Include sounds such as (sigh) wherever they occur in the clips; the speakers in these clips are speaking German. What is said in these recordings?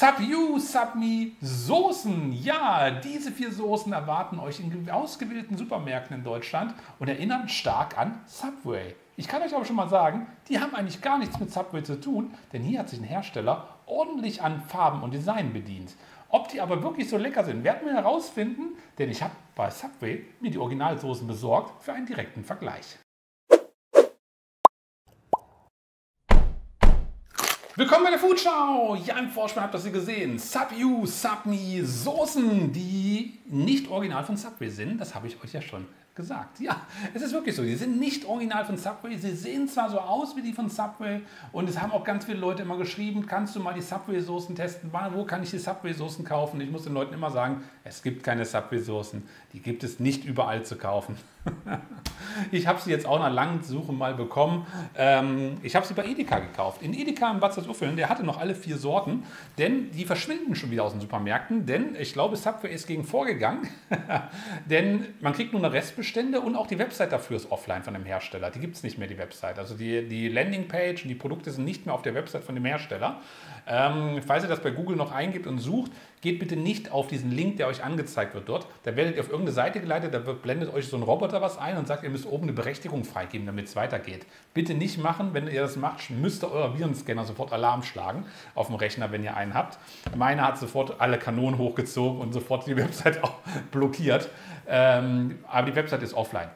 Sub You, Sub Me, Soßen. Ja, diese vier Soßen erwarten euch in ausgewählten Supermärkten in Deutschland und erinnern stark an Subway. Ich kann euch aber schon mal sagen, die haben eigentlich gar nichts mit Subway zu tun, denn hier hat sich ein Hersteller ordentlich an Farben und Design bedient. Ob die aber wirklich so lecker sind, werden wir herausfinden, denn ich habe bei Subway mir die Originalsoßen besorgt für einen direkten Vergleich. Willkommen bei der Foodschau! Ja, im Vorspann habt ihr sie gesehen. Sub You, Sub Me, Soßen, die nicht original von Subway sind. Das habe ich euch ja schon gesagt. Ja, es ist wirklich so. Die sind nicht original von Subway. Sie sehen zwar so aus wie die von Subway und es haben auch ganz viele Leute immer geschrieben, kannst du mal die Subway-Soßen testen? Wo kann ich die Subway-Soßen kaufen? Ich muss den Leuten immer sagen, es gibt keine Subway-Soßen. Die gibt es nicht überall zu kaufen. (laughs) ich habe sie jetzt auch nach langen Suchen mal bekommen. Ähm, ich habe sie bei Edeka gekauft. In Edeka im Bad Salzuffeln, der hatte noch alle vier Sorten, denn die verschwinden schon wieder aus den Supermärkten, denn ich glaube, Subway ist gegen vorgegangen, (laughs) denn man kriegt nur eine Restbestände und auch die Website dafür ist offline von dem Hersteller. Die gibt es nicht mehr, die Website. Also die, die Landingpage und die Produkte sind nicht mehr auf der Website von dem Hersteller. Ähm, falls ihr das bei Google noch eingibt und sucht, geht bitte nicht auf diesen Link, der euch angezeigt wird dort. Da werdet ihr auf irgendeine Seite geleitet, da blendet euch so ein Roboter was ein und sagt, ihr müsst oben eine Berechtigung freigeben, damit es weitergeht. Bitte nicht machen, wenn ihr das macht, müsst ihr euer Virenscanner sofort Alarm schlagen auf dem Rechner, wenn ihr einen habt. Meiner hat sofort alle Kanonen hochgezogen und sofort die (laughs) Website auch blockiert. Ähm, aber die Website ist offline.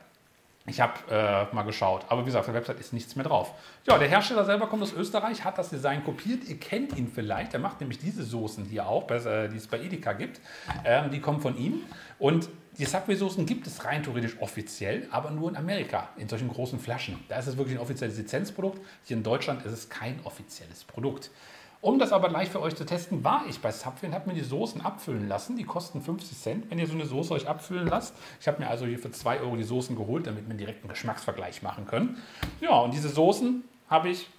Ich habe äh, mal geschaut, aber wie gesagt, auf der Website ist nichts mehr drauf. Ja, der Hersteller selber kommt aus Österreich, hat das Design kopiert. Ihr kennt ihn vielleicht. Er macht nämlich diese Soßen hier auch, äh, die es bei Edeka gibt. Ähm, die kommen von ihm. Und die Subway-Soßen gibt es rein theoretisch offiziell, aber nur in Amerika, in solchen großen Flaschen. Da ist es wirklich ein offizielles Lizenzprodukt. Hier in Deutschland ist es kein offizielles Produkt. Um das aber gleich für euch zu testen, war ich bei Subway und habe mir die Soßen abfüllen lassen. Die kosten 50 Cent, wenn ihr so eine Soße euch abfüllen lasst. Ich habe mir also hier für 2 Euro die Soßen geholt, damit wir direkt einen Geschmacksvergleich machen können. Ja, und diese Soßen habe ich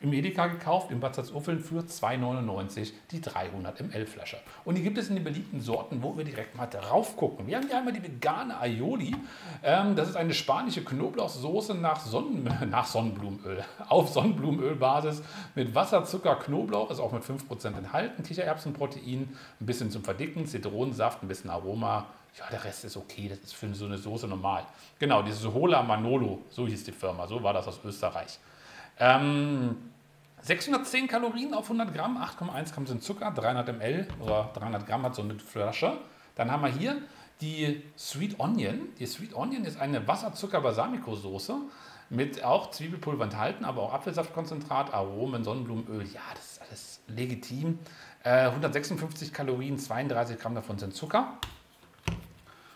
im Edeka gekauft, im Bad Salzuffeln für 2,99 die 300 ml Flasche. Und die gibt es in den beliebten Sorten, wo wir direkt mal drauf gucken. Wir haben hier einmal die vegane Aioli. Ähm, das ist eine spanische Knoblauchsoße nach, Sonnen, (laughs) nach Sonnenblumenöl. (laughs) Auf Sonnenblumenölbasis mit Wasser, Zucker, Knoblauch, ist auch mit 5% enthalten, Kichererbsenprotein, ein bisschen zum Verdicken, Zitronensaft, ein bisschen Aroma. Ja, der Rest ist okay, das ist für so eine Soße normal. Genau, diese Hola Manolo, so hieß die Firma, so war das aus Österreich. Ähm, 610 Kalorien auf 100 Gramm, 8,1 Gramm sind Zucker, 300 ml oder 300 Gramm hat so eine Flasche. Dann haben wir hier die Sweet Onion. Die Sweet Onion ist eine Wasserzucker-Balsamico-Soße mit auch Zwiebelpulver enthalten, aber auch Apfelsaftkonzentrat, Aromen, Sonnenblumenöl. Ja, das ist alles legitim. Äh, 156 Kalorien, 32 Gramm davon sind Zucker.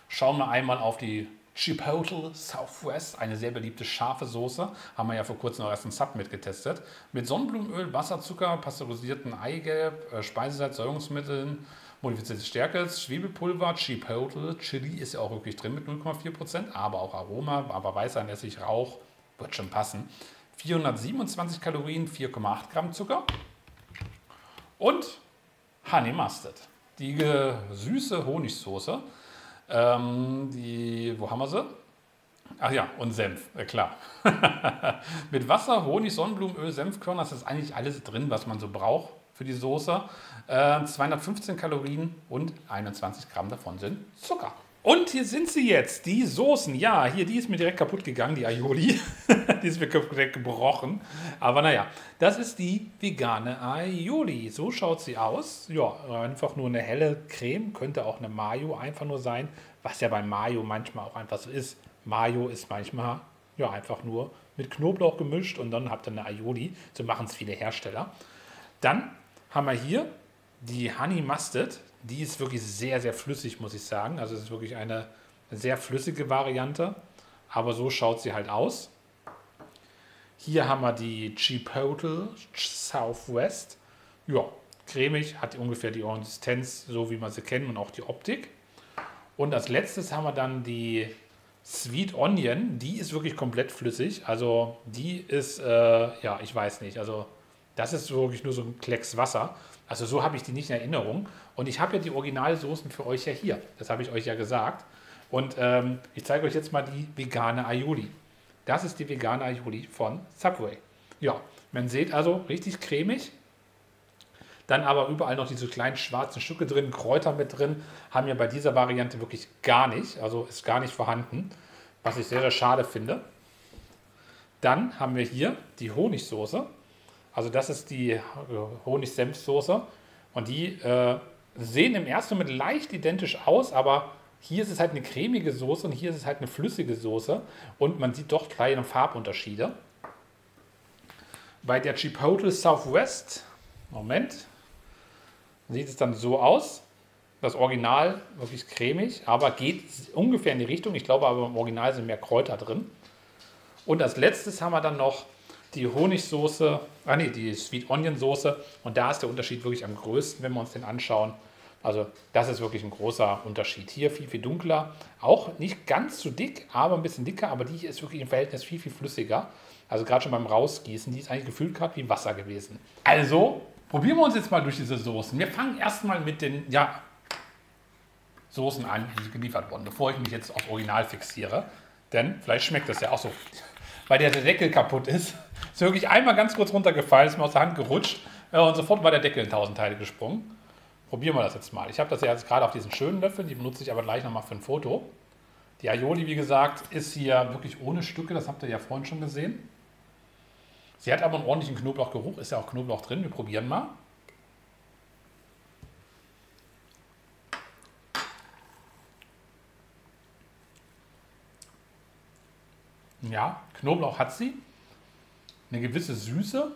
Schauen wir einmal auf die Chipotle Southwest, eine sehr beliebte scharfe Soße. Haben wir ja vor kurzem auch erst einen Sub mitgetestet. Mit Sonnenblumenöl, Wasserzucker, pasteurisierten Eigelb, äh, Speisesalz, Säurungsmitteln, modifiziertes Stärke, Zwiebelpulver, Chipotle, Chili ist ja auch wirklich drin mit 0,4%, aber auch Aroma, aber Weißeinessig, Rauch, wird schon passen. 427 Kalorien, 4,8 Gramm Zucker und Honey Mustard, die süße Honigsoße. Ähm, die, wo haben wir sie? Ach ja, und Senf, äh, klar. (laughs) Mit Wasser, Honig, Sonnenblumenöl, Senfkörner, das ist eigentlich alles drin, was man so braucht für die Soße. Äh, 215 Kalorien und 21 Gramm davon sind Zucker. Und hier sind sie jetzt, die Soßen. Ja, hier, die ist mir direkt kaputt gegangen, die Aioli. (laughs) die ist mir direkt gebrochen. Aber naja, das ist die vegane Aioli. So schaut sie aus. Ja, einfach nur eine helle Creme, könnte auch eine Mayo einfach nur sein, was ja bei Mayo manchmal auch einfach so ist. Mayo ist manchmal ja einfach nur mit Knoblauch gemischt und dann habt ihr eine Aioli. So machen es viele Hersteller. Dann haben wir hier die Honey Mustard die ist wirklich sehr, sehr flüssig, muss ich sagen. Also es ist wirklich eine sehr flüssige Variante, aber so schaut sie halt aus. Hier haben wir die Chipotle Southwest. Ja, cremig, hat ungefähr die Konsistenz, so wie man sie kennt und auch die Optik. Und als letztes haben wir dann die Sweet Onion. Die ist wirklich komplett flüssig. Also die ist, äh, ja, ich weiß nicht. Also das ist wirklich nur so ein Klecks Wasser. Also so habe ich die nicht in Erinnerung. Und ich habe ja die Originalsoßen für euch ja hier. Das habe ich euch ja gesagt. Und ähm, ich zeige euch jetzt mal die vegane Aioli. Das ist die vegane Aioli von Subway. Ja, man sieht also richtig cremig. Dann aber überall noch diese kleinen schwarzen Stücke drin, Kräuter mit drin. Haben wir bei dieser Variante wirklich gar nicht. Also ist gar nicht vorhanden. Was ich sehr, sehr schade finde. Dann haben wir hier die Honigsoße. Also das ist die äh, Honig-Senf-Soße. Und die äh, sehen im ersten Moment leicht identisch aus, aber hier ist es halt eine cremige Soße und hier ist es halt eine flüssige Soße. Und man sieht doch kleine Farbunterschiede. Bei der Chipotle Southwest, Moment, sieht es dann so aus. Das Original wirklich cremig, aber geht ungefähr in die Richtung. Ich glaube aber im Original sind mehr Kräuter drin. Und als letztes haben wir dann noch die Honigsoße, ah nee, die Sweet Onion Soße. Und da ist der Unterschied wirklich am größten, wenn wir uns den anschauen. Also das ist wirklich ein großer Unterschied. Hier viel, viel dunkler. Auch nicht ganz zu dick, aber ein bisschen dicker. Aber die ist wirklich im Verhältnis viel, viel flüssiger. Also gerade schon beim Rausgießen, die ist eigentlich gefühlt gerade wie Wasser gewesen. Also probieren wir uns jetzt mal durch diese Soßen. Wir fangen erstmal mit den ja, Soßen an, die geliefert wurden, bevor ich mich jetzt auf Original fixiere. Denn vielleicht schmeckt das ja auch so. Weil der Deckel kaputt ist. Ist wirklich einmal ganz kurz runtergefallen, ist mir aus der Hand gerutscht und sofort war der Deckel in tausend Teile gesprungen. Probieren wir das jetzt mal. Ich habe das ja jetzt gerade auf diesen schönen Löffel, die benutze ich aber gleich nochmal für ein Foto. Die Aioli, wie gesagt, ist hier wirklich ohne Stücke, das habt ihr ja vorhin schon gesehen. Sie hat aber einen ordentlichen Knoblauchgeruch, ist ja auch Knoblauch drin. Wir probieren mal. Ja, Knoblauch hat sie. Eine gewisse Süße.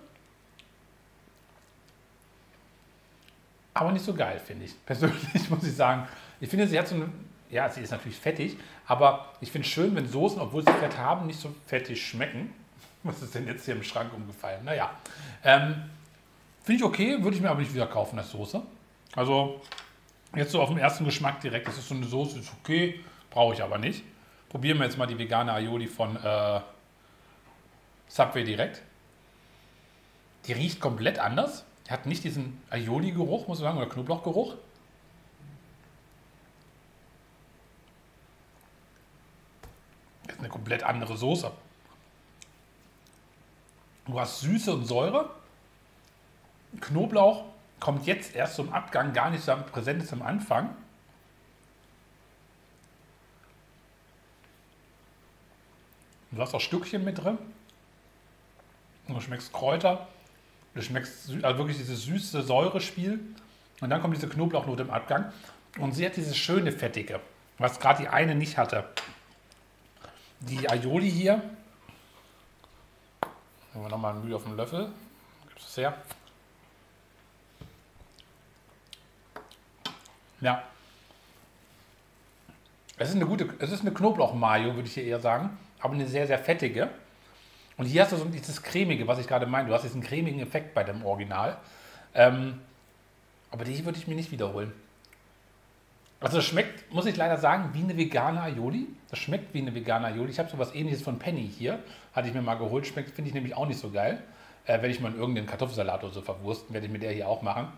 Aber nicht so geil, finde ich. Persönlich (laughs) muss ich sagen. Ich finde, sie hat so eine. Ja, sie ist natürlich fettig, aber ich finde es schön, wenn Soßen, obwohl sie Fett haben, nicht so fettig schmecken. (laughs) Was ist denn jetzt hier im Schrank umgefallen? Naja. Ähm, finde ich okay, würde ich mir aber nicht wieder kaufen als Soße. Also, jetzt so auf den ersten Geschmack direkt, das ist so eine Soße, ist okay, brauche ich aber nicht. Probieren wir jetzt mal die vegane Aioli von äh, Subway direkt. Die riecht komplett anders. Hat nicht diesen Aioli-Geruch, muss ich sagen, oder Knoblauchgeruch. Das ist eine komplett andere Soße. Du hast Süße und Säure. Knoblauch kommt jetzt erst zum Abgang, gar nicht so präsent ist am Anfang. Du hast auch Stückchen mit drin. Du schmeckst Kräuter. Du schmeckst also wirklich dieses süße Säurespiel. Und dann kommt diese Knoblauchnote im Abgang. Und sie hat dieses schöne Fettige, was gerade die eine nicht hatte. Die Aioli hier. Nehmen wir nochmal Mühe auf den Löffel. Gibt es her. Ja. Es ist eine gute, es ist eine Knoblauch-Mayo, würde ich hier eher sagen aber eine sehr, sehr fettige. Und hier hast du so dieses cremige, was ich gerade meine. Du hast diesen cremigen Effekt bei dem Original. Ähm, aber die würde ich mir nicht wiederholen. Also das schmeckt, muss ich leider sagen, wie eine vegane Aioli. Das schmeckt wie eine vegane Aioli. Ich habe so was ähnliches von Penny hier. Hatte ich mir mal geholt. Schmeckt, finde ich nämlich auch nicht so geil. Äh, werde ich mal in irgendeinen Kartoffelsalat oder so verwursten, werde ich mit der hier auch machen.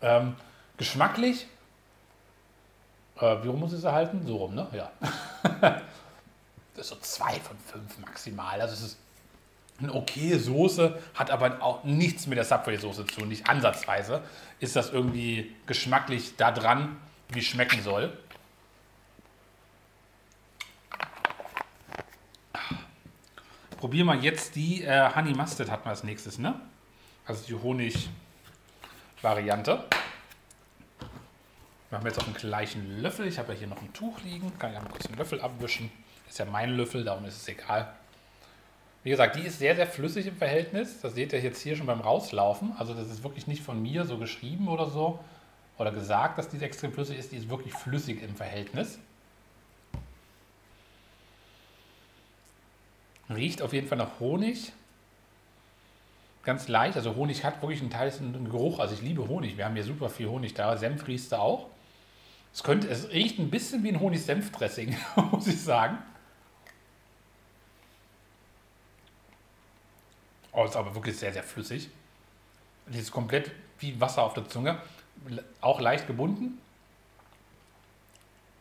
Ähm, geschmacklich, äh, wie rum muss ich sie halten? So rum, ne? Ja. (laughs) so zwei von fünf maximal. Also es ist eine okay Soße, hat aber auch nichts mit der Subway-Soße zu, nicht ansatzweise. Ist das irgendwie geschmacklich da dran, wie schmecken soll. Probieren wir jetzt die äh, Honey Mustard hat man als nächstes, ne? Also die Honig-Variante. Machen wir jetzt auf den gleichen Löffel. Ich habe ja hier noch ein Tuch liegen. Kann ich einmal kurz den Löffel abwischen. Ist ja mein Löffel, darum ist es egal. Wie gesagt, die ist sehr, sehr flüssig im Verhältnis. Das seht ihr jetzt hier schon beim Rauslaufen. Also das ist wirklich nicht von mir so geschrieben oder so oder gesagt, dass die extrem flüssig ist. Die ist wirklich flüssig im Verhältnis. Riecht auf jeden Fall nach Honig. Ganz leicht. Also Honig hat wirklich einen Teil einen Geruch. Also ich liebe Honig. Wir haben hier super viel Honig da. Senf riecht auch. Es, könnte, es riecht ein bisschen wie ein Honig-Senf-Dressing, (laughs) muss ich sagen. Oh, ist aber wirklich sehr, sehr flüssig. Die ist komplett wie Wasser auf der Zunge. Auch leicht gebunden.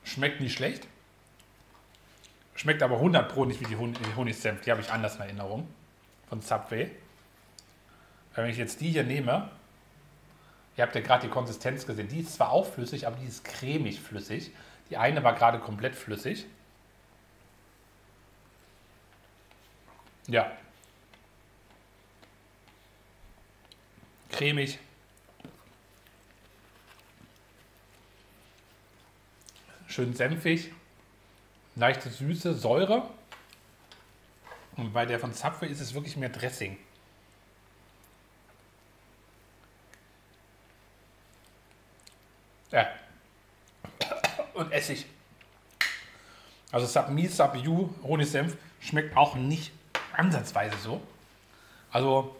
Schmeckt nicht schlecht. Schmeckt aber 100 Pro nicht wie die Honigsenf. Die habe ich anders in Erinnerung. Von Subway. Wenn ich jetzt die hier nehme, Ihr habt ja gerade die Konsistenz gesehen. Die ist zwar auch flüssig, aber die ist cremig flüssig. Die eine war gerade komplett flüssig. Ja. Cremig. Schön senfig. Leichte Süße, Säure. Und bei der von Subway ist es wirklich mehr Dressing. Ja. Und Essig. Also Sub Me, Sub You, Honigsenf schmeckt auch nicht ansatzweise so. Also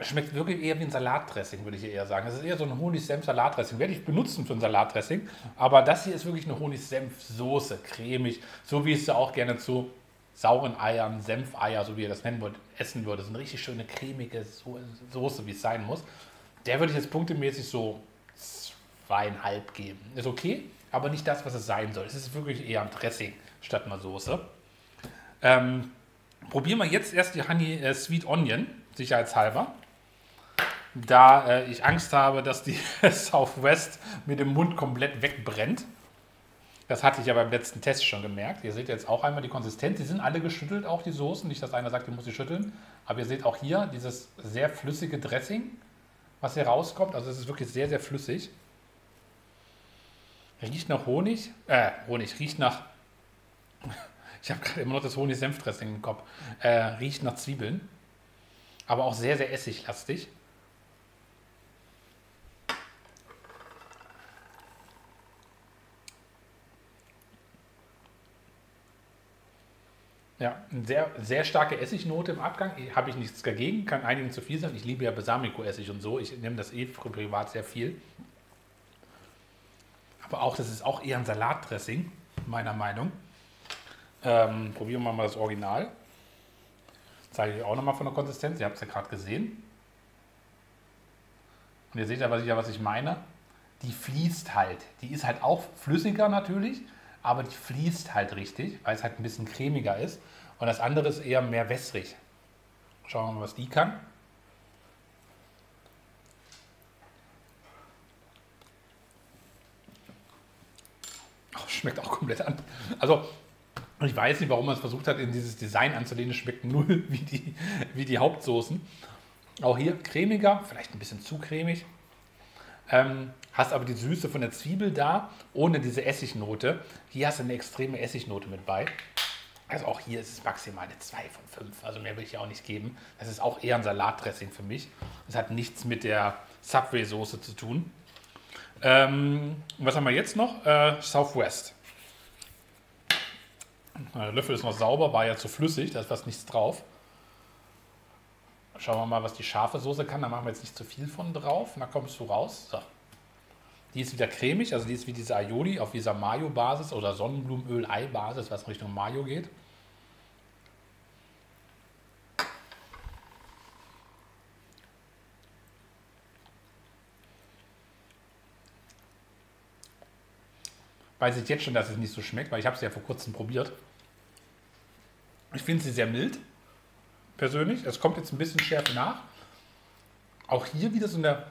schmeckt wirklich eher wie ein Salatdressing, würde ich eher sagen. Es ist eher so ein Honig-Senf-Salatdressing. Werde ich benutzen für ein Salatdressing. Aber das hier ist wirklich eine Honig-Senf-Soße, cremig. So wie es ja auch gerne zu sauren Eiern, Senfeier, so wie ihr das nennen wollt, essen würde. So eine richtig schöne cremige Soße, wie es sein muss. Der würde ich jetzt punktemäßig so zweieinhalb geben. Ist okay, aber nicht das, was es sein soll. Es ist wirklich eher ein Dressing statt einer Soße. Ähm, probieren wir jetzt erst die Honey äh, Sweet Onion, sicherheitshalber. Da äh, ich Angst habe, dass die (laughs) Southwest mit dem Mund komplett wegbrennt. Das hatte ich ja beim letzten Test schon gemerkt. Ihr seht jetzt auch einmal die Konsistenz. Die sind alle geschüttelt, auch die Soßen. Nicht, dass einer sagt, die muss ich schütteln. Aber ihr seht auch hier dieses sehr flüssige Dressing, was hier rauskommt. Also es ist wirklich sehr, sehr flüssig. Riecht nach Honig. Äh, Honig. Riecht nach (laughs) ich habe gerade immer noch das Honig-Senf-Dressing im Kopf. Äh, riecht nach Zwiebeln. Aber auch sehr, sehr essiglastig. Ja, eine sehr, sehr starke Essignote im Abgang. Habe ich nichts dagegen, kann einigen zu viel sein. Ich liebe ja Balsamico-Essig und so. Ich nehme das eh privat sehr viel. Aber auch, das ist auch eher ein Salatdressing, meiner Meinung. Ähm, probieren wir mal das Original. Zeige ich auch nochmal von der Konsistenz. Ihr habt es ja gerade gesehen. Und ihr seht ja was, ich, ja, was ich meine. Die fließt halt. Die ist halt auch flüssiger natürlich, aber die fließt halt richtig, weil es halt ein bisschen cremiger ist. Und das andere ist eher mehr wässrig. Schauen wir mal, was die kann. Oh, schmeckt auch komplett an. Also ich weiß nicht, warum man es versucht hat, in dieses Design anzulehnen. Es schmeckt null (laughs) wie die, wie die Hauptsoßen. Auch hier cremiger, vielleicht ein bisschen zu cremig. Ähm, hast aber die Süße von der Zwiebel da, ohne diese Essignote. Hier hast du eine extreme Essignote mit bei. Also auch hier ist es maximal eine 2 von 5. Also mehr will ich ja auch nicht geben. Das ist auch eher ein Salatdressing für mich. Das hat nichts mit der Subway-Soße zu tun. Ähm, was haben wir jetzt noch? Äh, Southwest. Der Löffel ist noch sauber, war ja zu flüssig, da ist fast nichts drauf. Schauen wir mal, was die scharfe Soße kann. Da machen wir jetzt nicht zu viel von drauf. Da kommst du raus. So. Die ist wieder cremig, also die ist wie diese Aioli auf dieser Mayo-Basis oder Sonnenblumenöl-Ei-Basis, was Richtung Mayo geht. Weiß ich jetzt schon, dass es nicht so schmeckt, weil ich habe es ja vor kurzem probiert. Ich finde sie sehr mild, persönlich. Es kommt jetzt ein bisschen Schärfe nach. Auch hier wieder so eine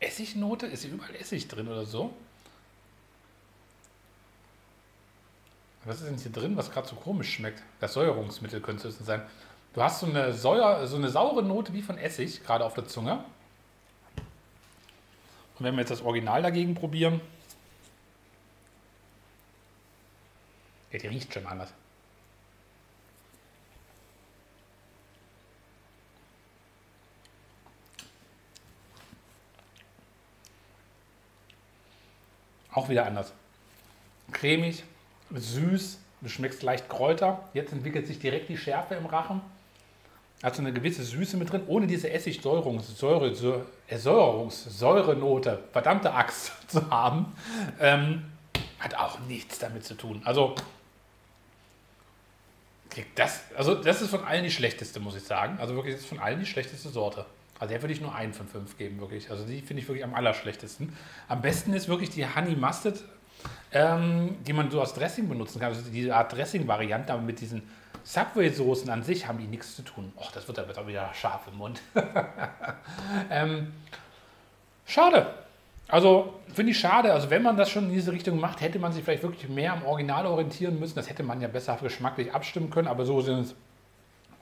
Essignote. Ist hier überall Essig drin oder so? Was ist denn hier drin, was gerade so komisch schmeckt? Das Säuerungsmittel könnte es sein. Du hast so eine, Säuer, so eine saure Note wie von Essig, gerade auf der Zunge. Und wenn wir jetzt das Original dagegen probieren, ja, die riecht schon anders. Auch wieder anders. Cremig, süß, du schmeckst leicht Kräuter. Jetzt entwickelt sich direkt die Schärfe im Rachen. Hat so eine gewisse Süße mit drin, ohne diese Essigsäurungs, Säure, Säurungs, Säurenote, verdammte Axt (laughs) zu haben. Ähm, hat auch nichts damit zu tun. Also, das, also das ist von allen die schlechteste, muss ich sagen. Also wirklich, das ist von allen die schlechteste Sorte. Also der würde ich nur einen von fünf geben, wirklich. Also die finde ich wirklich am allerschlechtesten. Am besten ist wirklich die Honey Mustard ähm, die man so als Dressing benutzen kann. Also diese Art Dressing-Variante, aber mit diesen Subway-Soßen an sich haben die nichts zu tun. Och, das wird aber wieder scharf im Mund. (laughs) ähm, schade. Also finde ich schade. Also wenn man das schon in diese Richtung macht, hätte man sich vielleicht wirklich mehr am Original orientieren müssen. Das hätte man ja besser geschmacklich abstimmen können. Aber so sind es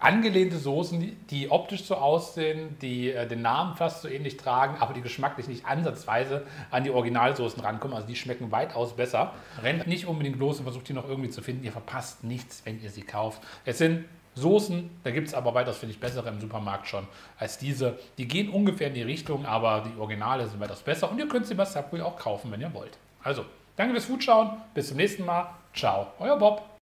angelehnte Soßen, die, optisch so aussehen, die äh, den Namen fast so ähnlich tragen, aber die geschmacklich nicht ansatzweise an die Originalsoßen rankommen. Also die schmecken weitaus besser. Rennt nicht unbedingt los und versucht die noch irgendwie zu finden. Ihr verpasst nichts, wenn ihr sie kauft. Es sind Soßen, da gibt es aber weitaus, finde ich, bessere im Supermarkt schon als diese. Die gehen ungefähr in die Richtung, aber die Originale sind weitaus besser und ihr könnt sie bei Subway auch kaufen, wenn ihr wollt. Also, danke fürs Foodschauen, bis zum nächsten Mal. Ciao, euer Bob.